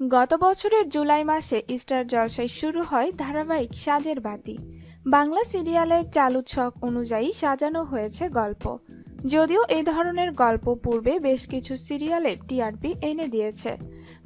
গত বছরের জুলাই মাসে স্টার জলসায় শুরু হয় ধারাবাহিক সাজের বাতি। বাংলা সিরিয়ালের চালু ছক অনুযায়ী সাজানো হয়েছে গল্প। যদিও এই ধরনের গল্প পূর্বে বেশ কিছু সিরিয়ালে টিআরপি এনে দিয়েছে।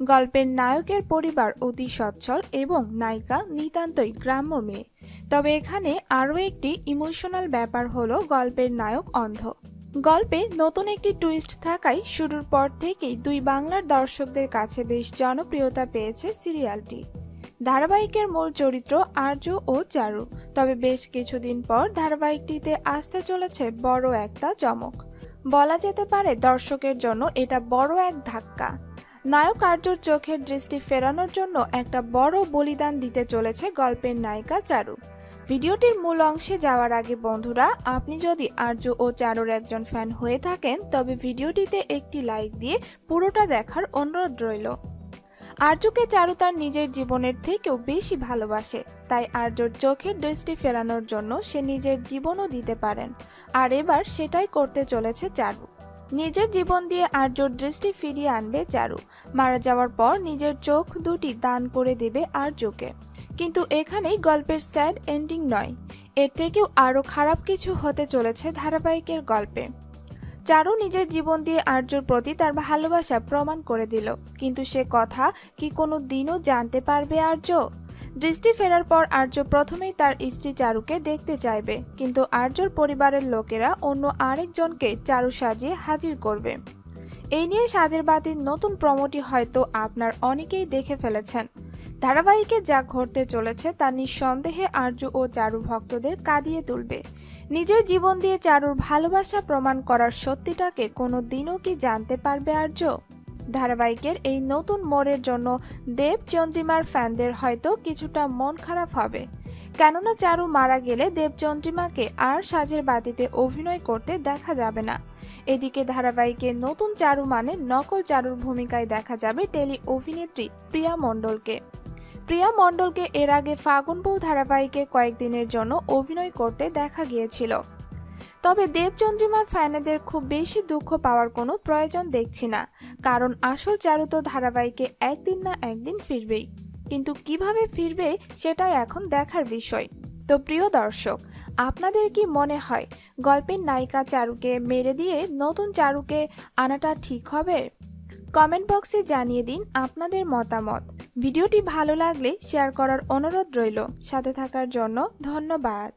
গল্পের নায়কের পরিবার অতি সচ্ছল এবং নায়িকা নিতান্তই গ্রাম্য মেয়ে। তবে এখানে আরও একটি ইমোশনাল ব্যাপার হলো গল্পের নায়ক অন্ধ। গল্পে নতুন একটি টুইস্ট থাকায় শুরুর পর থেকেই দুই বাংলার দর্শকদের কাছে বেশ জনপ্রিয়তা পেয়েছে সিরিয়ালটি। ধারাবাহিকের মূল চরিত্র আর্য ও চারু। তবে বেশ কিছুদিন পর ধারাবাহিকটিতে আসতে চলেছে বড় একটা চমক। বলা যেতে পারে দর্শকের জন্য এটা বড় এক ধাক্কা। নায়ক আর্যর চোখের দৃষ্টি ফেরানোর জন্য একটা বড় বলিদান দিতে চলেছে গল্পের নায়িকা চারু। ভিডিওটির মূল অংশে যাওয়ার আগে বন্ধুরা, আপনি যদি আর্য ও চারুর একজন ফ্যান হয়ে থাকেন, তবে ভিডিওটিতে একটি লাইক দিয়ে পুরোটা দেখার অনুরোধ রইল। আর্যকে চারু তার নিজের জীবনের থেকেও বেশি ভালোবাসে, তাই আর্যর চোখের দৃষ্টি ফেরানোর জন্য সে নিজের জীবনও দিতে পারেন। আর এবার সেটাই করতে চলেছে চারু। নিজের জীবন দিয়ে আর্যর দৃষ্টি ফিরিয়ে আনবে চারু। মারা যাওয়ার পর নিজের চোখ দুটি দান করে দেবে আর্যকে কিন্তু এখানেই গল্পের স্যাড এন্ডিং নয়। এর থেকেও আরও খারাপ কিছু হতে চলেছে ধারাবাহিকের গল্পে। চারু নিজের জীবন দিয়ে আর্যর প্রতি তার ভালোবাসা প্রমাণ করে দিল। কিন্তু সে কথা কি কোনো দিনও জানতে পারবে আর্য? দৃষ্টি ফেরার পর আর্য প্রথমেই তার স্ত্রী চারুকে দেখতে চাইবে, কিন্তু আর্যর পরিবারের লোকেরা অন্য আরেকজনকে চারু সাজিয়ে হাজির করবে। এই নিয়ে সাজের বাতির নতুন প্রমোটি হয়তো আপনার অনেকেই দেখে ফেলেছেন। ধারাবাহিকে যা ঘটতে চলেছে তা নিঃসন্দেহে আর্য ও চারু ভক্তদের কাঁদিয়ে তুলবে। নিজের জীবন দিয়ে চারুর ভালোবাসা প্রমাণ করার সত্যিটাকে কোনো দিনও কি জানতে পারবে আর্য? ধারাবাহিকের এই নতুন মোড়ের জন্য দেব চন্দ্রিমার ফ্যানদের হয়তো কিছুটা মন খারাপ হবে। কেননা চারু মারা গেলে দেবচন্দ্রিমাকে আর সাজের বাতিতে অভিনয় করতে দেখা যাবে না। এদিকে ধারাবাহিকে নতুন চারু মানে নকল চারুর ভূমিকায় দেখা যাবে টেলি অভিনেত্রী প্রিয়া মণ্ডলকে। প্রিয়া মণ্ডলকে এর আগে ফাগুন বউ ধারাবাহিকে কয়েকদিনের জন্য অভিনয় করতে দেখা গিয়েছিল। তবে দেবচন্দ্রিমার ফ্যানেদের খুব বেশি দুঃখ পাওয়ার কোনো প্রয়োজন দেখছি না, কারণ আসল চারু তো ধারাবাহিকে একদিন না একদিন ফিরবেই। কিন্তু কীভাবে ফিরবে সেটাই এখন দেখার বিষয়। তো প্রিয় দর্শক, আপনাদের কি মনে হয়, গল্পের নায়িকা চারুকে মেরে দিয়ে নতুন চারুকে আনাটা ঠিক হবে? কমেন্ট বক্সে জানিয়ে দিন আপনাদের মতামত। ভিডিওটি ভালো লাগলে শেয়ার করার অনুরোধ রইল। সাথে থাকার জন্য ধন্যবাদ।